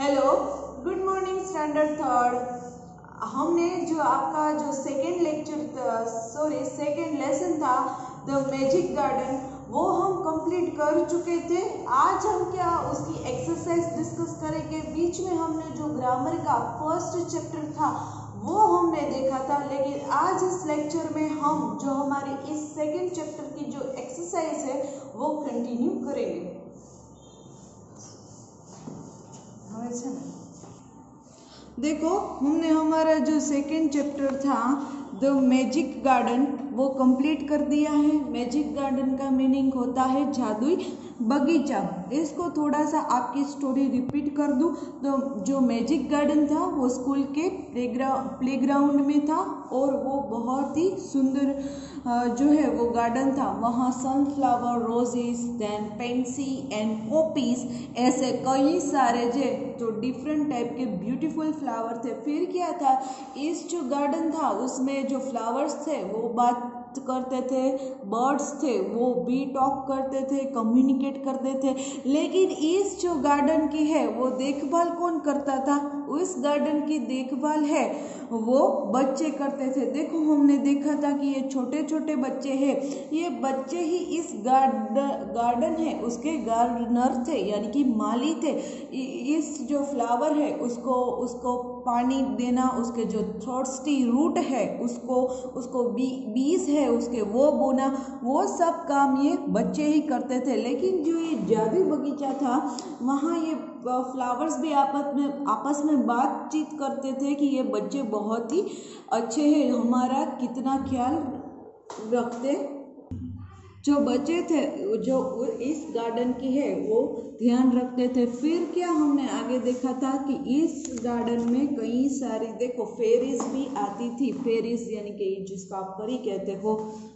Hello good morning standard third हमने जो आपका जो second lecture sorry second lesson था द मैजिक गार्डन वो हम कंप्लीट कर चुके थे। आज हम क्या उसकी एक्सरसाइज डिस्कस करेंगे? बीच में हमने जो ग्रामर का फ़र्स्ट चैप्टर था, वो हमने देखा था। लेकिन आज इस लेक्चर में हम जो हमारी इस सेकेंड चैप्टर की जो एक्सरसाइज है, वो कंटिन्यू करेंगे। देखो, हमने हमारा जो सेकेंड चैप्टर था द मैजिक गार्डन वो कंप्लीट कर दिया है। मैजिक गार्डन का मीनिंग होता है जादुई। बगीचा। इसको थोड़ा सा आपकी स्टोरी रिपीट कर दूँ। तो जो मैजिक गार्डन था, वो स्कूल के प्लेग्राउंड प्लेग्राउंड में था और वो बहुत ही सुंदर जो है वो गार्डन था। वहाँ sunflower roses then pansy and poppies ऐसे कई सारे जे जो डिफरेंट टाइप के ब्यूटीफुल फ्लावर थे। फिर क्या था, इस जो गार्डन था, उसमें जो फ्लावर्स थे, वो बात करते थे बर्ड्स थे, वो भी टॉक करते थे कम्युनिकेट करते थे। लेकिन इस जो गार्डन की है, वो देखभाल कौन करता था? उस गार्डन की देखभाल है, वो बच्चे करते थे। देखो, हमने देखा था कि ये छोटे छोटे बच्चे हैं। ये बच्चे ही इस गार्डन गार्डन है, उसके गार्डनर थे, यानी कि माली थे। इस जो फ्लावर है, उसको उसको पानी देना उसके जो थ्रोट्सटी रूट है उसको उसको बी, बीज है उसके वो बोना वो सब काम ये बच्चे ही करते थे। लेकिन जो ये जादू बगीचा था वहाँ ये फ्लावर्स भी आपस में आपस में बातचीत करते थे कि ये बच्चे बहुत ही अच्छे हैं। हमारा कितना ख्याल रखते जो बच्चे थे जो इस गार्डन की है वो ध्यान रखते थे। फिर क्या हमने आगे देखा था कि इस गार्डन में कई सारी, देखो फेरीज भी आती थी। फेरीज यानी कि जिसको आप परी कहते हो,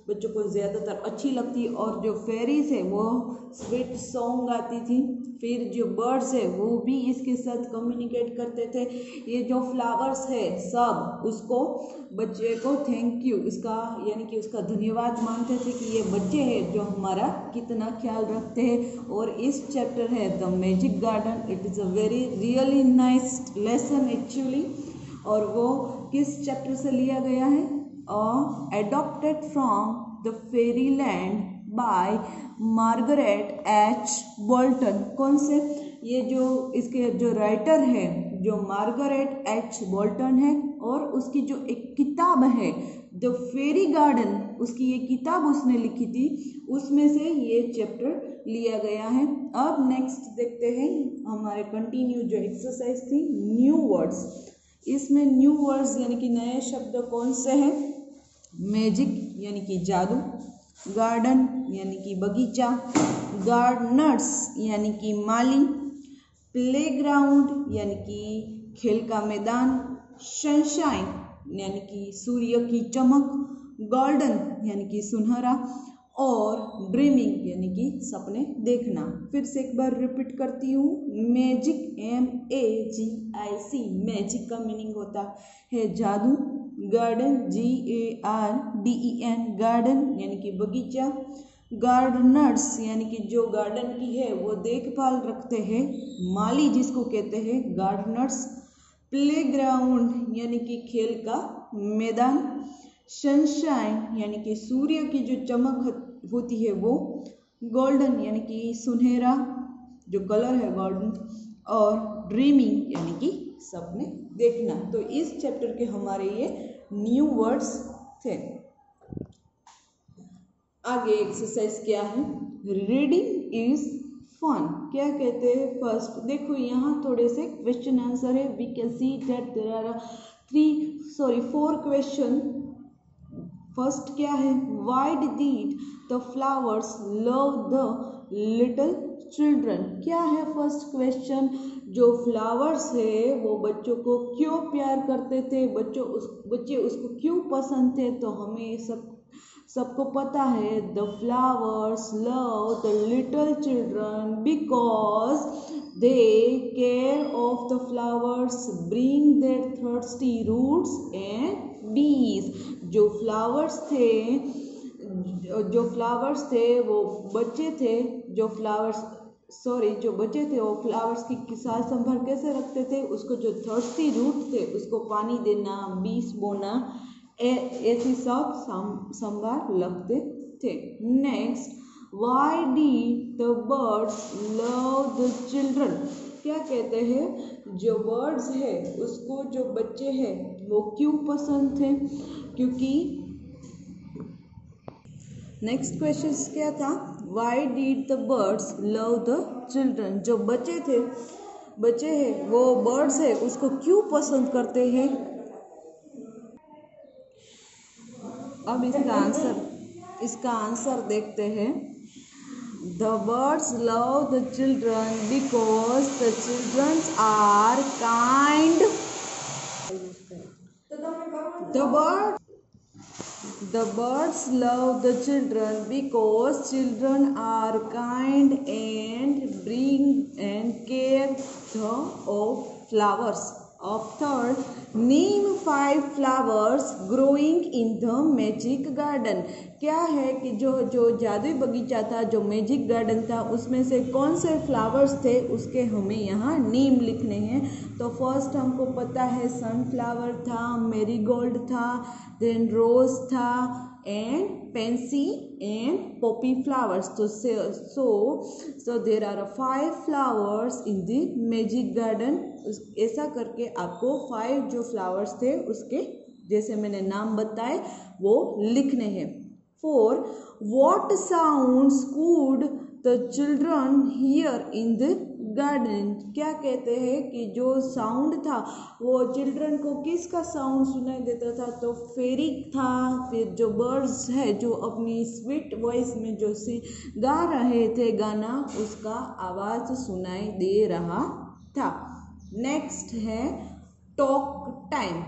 बच्चों को ज़्यादातर अच्छी लगती और जो फेरीज है, वो स्वीट सॉन्ग आती थी। फिर जो बर्ड्स है, वो भी इसके साथ कम्युनिकेट करते थे। ये जो फ्लावर्स है, सब उसको, बच्चे को थैंक यू इसका यानी कि उसका धन्यवाद मानते थे कि ये बच्चे हैं जो हमारा कितना ख्याल रखते हैं। और इस चैप्टर है the magic garden it is a very really nice lesson actually और वो किस चैप्टर से लिया गया है? Adopted from the fairy land by Margaret H Bolton कौन से? ये जो इसके जो राइटर है, जो मार्गरेट एच बोल्टन है, और उसकी जो एक किताब है द फेरी गार्डन उसकी ये किताब उसने लिखी थी, उसमें से ये चैप्टर लिया गया है। अब नेक्स्ट देखते हैं, हमारे कंटिन्यू जो एक्सरसाइज थी न्यू वर्ड्स इसमें न्यू वर्ड्स यानी कि नए शब्द कौन से हैं? मैजिक यानी कि जादू। गार्डन यानी कि बगीचा। गार्डनर्स यानी कि माली। प्लेग्राउंड यानी कि खेल का मैदान। सनशाइन यानी कि सूर्य की चमक गोल्डन यानी कि सुनहरा, और ड्रीमिंग यानी कि सपने देखना। फिर से एक बार रिपीट करती हूँ। Magic M A G I C magic का मीनिंग होता है जादू। Garden G A R D E N garden यानी कि बगीचा। गार्डनर्स यानी कि जो गार्डन की है, वो देखभाल रखते हैं। माली जिसको कहते हैं गार्डनर्स प्लेग्राउंड यानी कि खेल का मैदान, सनशाइन यानी कि सूर्य की जो चमक होती है वो गोल्डन यानी कि सुनहरा जो कलर है गोल्डन और ड्रीमिंग यानी कि सपने देखना। तो इस चैप्टर के हमारे ये न्यू वर्ड्स थे। आगे एक्सरसाइज क्या है? रीडिंग इज़ फन क्या कहते हैं? फ़र्स्ट देखो, यहाँ थोड़े से क्वेश्चन आंसर है. We can see that there are three sorry four question first क्या है? Why did the flowers love the little children क्या है फ़र्स्ट क्वेश्चन जो फ्लावर्स है, वो बच्चों को क्यों प्यार करते थे? बच्चों उस, बच्चे उसको क्यों पसंद थे? तो हमें सब सबको पता है the flowers love the little children because they care of the flowers bring their thirsty roots and बीज जो फ्लावर्स थे, जो फ्लावर्स थे, वो बच्चे थे, जो फ्लावर्स सॉरी जो बचे थे, वो फ्लावर्स की साल संभाल कैसे रखते थे? उसको जो थर्स्टी रूट थे, उसको पानी देना, बीस बोना ऐसी सब संभाल रखते थे। Next why did the birds love the children क्या कहते हैं? जो बर्ड्स है, उसको जो बच्चे हैं, वो क्यों पसंद थे? क्योंकि नेक्स्ट क्वेश्चन क्या था? Why did the birds love the children जो बच्चे थे, बच्चे हैं, वो बर्ड्स है, उसको क्यों पसंद करते हैं? अब इसका आंसर इसका आंसर देखते हैं। The birds love the children because the children are kind the birds love the children because children are kind and bring and care the of flowers of third name five flowers growing in the magic garden. क्या है कि जो जो जादुई बगीचा था, जो magic garden था, उसमें से कौन से फ्लावर्स थे, उसके हमें यहाँ नीम लिखने हैं। तो फ़र्स्ट हमको पता है, सनफ्लावर था, मेरीगोल्ड था, देन रोज था and pansy and poppy flowers so so so there are five flowers in the magic garden ऐसा करके आपको फाइव जो फ्लावर्स थे उसके जैसे मैंने नाम बताए वो लिखने हैं four what sound could the children hear in the garden क्या कहते हैं कि जो साउंड था, वो चिल्ड्रन को किसका साउंड सुनाई देता था? तो फेरिक था, फिर जो बर्ड्स है, जो अपनी स्वीट वॉइस में जो सी गा रहे थे गाना, उसका आवाज़ सुनाई दे रहा था। नेक्स्ट है टॉक टाइम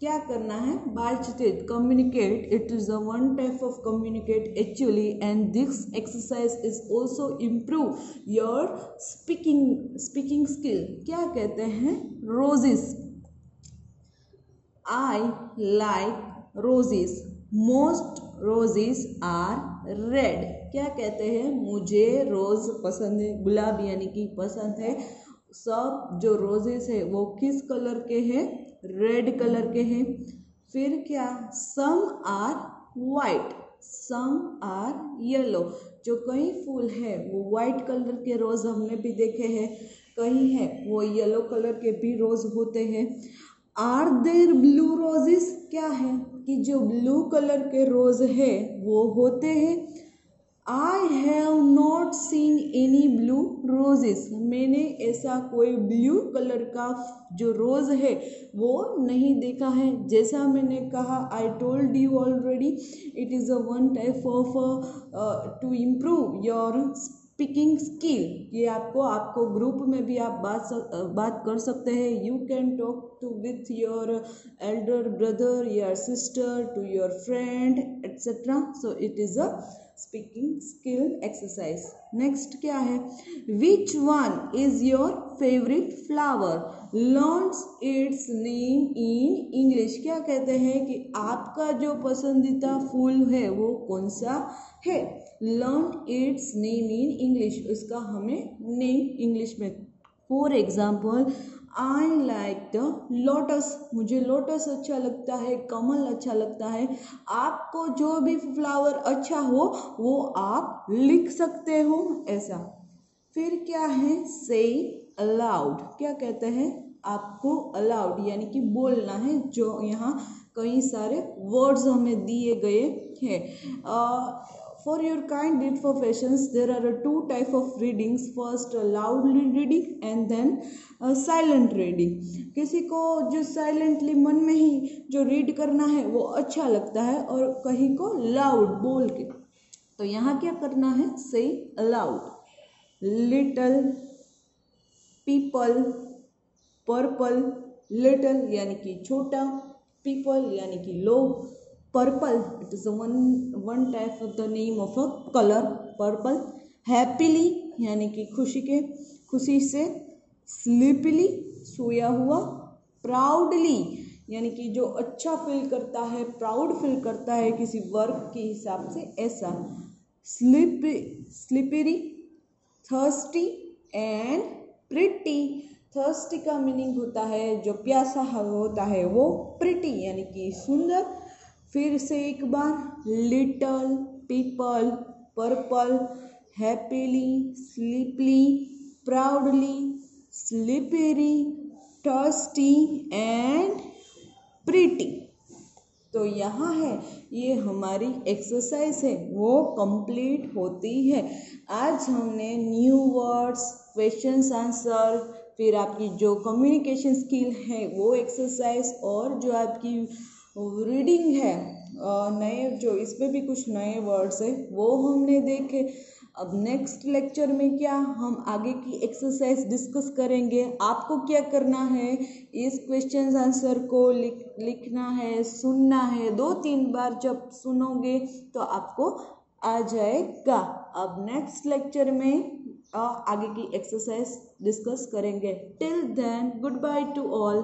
क्या करना है? बातचीत communicate it is the one type of communicate actually and this exercise is also improve your speaking speaking skill क्या कहते हैं? Roses I like roses most roses are red क्या कहते हैं? मुझे रोज़ पसंद है, गुलाब यानी कि पसंद है। सब जो रोजेस है, वो किस कलर के हैं? रेड कलर के हैं। फिर क्या? Some are white some are yellow जो कई फूल है, वो वाइट कलर के रोज़ हमने भी देखे हैं। कहीं है, वो येलो कलर के भी रोज़ होते हैं। आर देर ब्लू रोजेस क्या है कि जो ब्लू कलर के रोज़ है, वो होते हैं। I have not seen any blue roses मैंने ऐसा कोई ब्लू कलर का जो रोज़ है, वो नहीं देखा है। जैसा मैंने कहा I told you already it is a one type of to improve your speaking skill ये आपको आपको ग्रुप में भी आप बात बात कर सकते हैं। You can talk to with your elder brother your sister to your friend etcetera so it is a speaking skill exercise next क्या है which one is your favourite flower learns its name in English क्या कहते हैं कि आपका जो पसंदीदा फूल है वो कौन सा है learn its name in English उसका हमें नेम इंग्लिश में for example I like the lotus मुझे लोटस अच्छा लगता है, कमल अच्छा लगता है। आपको जो भी फ्लावर अच्छा हो, वो आप लिख सकते हो ऐसा। फिर क्या है? से अलाउड क्या कहते हैं? आपको अलाउड यानी कि बोलना है, जो यहाँ कई सारे वर्ड्स हमें दिए गए हैं। For your kind deed for patience, there are two type of readings. First, loudly reading and then silent reading किसी को जो साइलेंटली मन में ही जो रीड करना है वो अच्छा लगता है और कहीं को लाउड बोल के। तो यहाँ क्या करना है? Say aloud little people purple little यानी कि छोटा पीपल यानी कि लोग। Purple. It is a one one type of the name of a color, purple. Happily, यानी कि खुशी के, खुशी से स्लीपली सोया हुआ प्राउडली यानी कि जो अच्छा फील करता है प्राउड फील करता है किसी वर्क के हिसाब से, ऐसा। Slip slippery thirsty and pretty thirsty का मीनिंग होता है, जो प्यासा होता है, वो प्रिटी यानी कि सुंदर। फिर से एक बार little people purple happily sleepily proudly slippery thirsty and pretty तो यहाँ है, ये हमारी एक्सरसाइज है, वो कंप्लीट होती है। आज हमने न्यू वर्ड्स क्वेश्चन आंसर फिर आपकी जो कम्युनिकेशन स्किल है, वो एक्सरसाइज और जो आपकी रीडिंग है। नए जो इसमें भी कुछ नए वर्ड्स है, वो हमने देखे। अब नेक्स्ट लेक्चर में क्या हम आगे की एक्सरसाइज डिस्कस करेंगे? आपको क्या करना है? इस क्वेश्चन आंसर को लिख, लिखना है, सुनना है। दो तीन बार जब सुनोगे तो आपको आ जाएगा। अब नेक्स्ट लेक्चर में आगे की एक्सरसाइज डिस्कस करेंगे। Till then goodbye to all